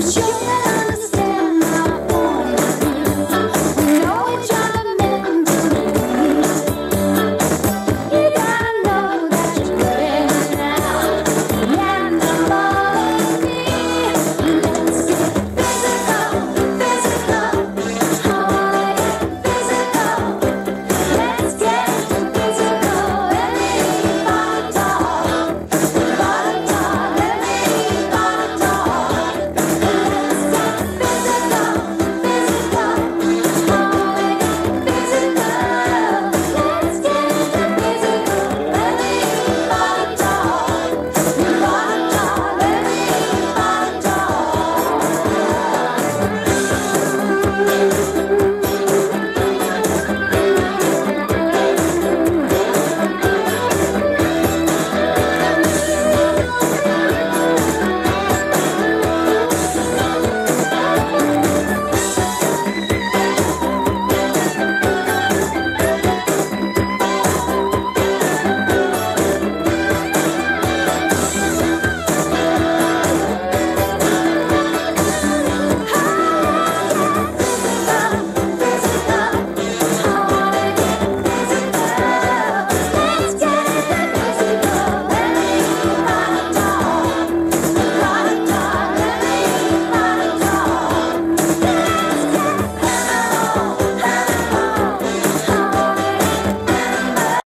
Cause You.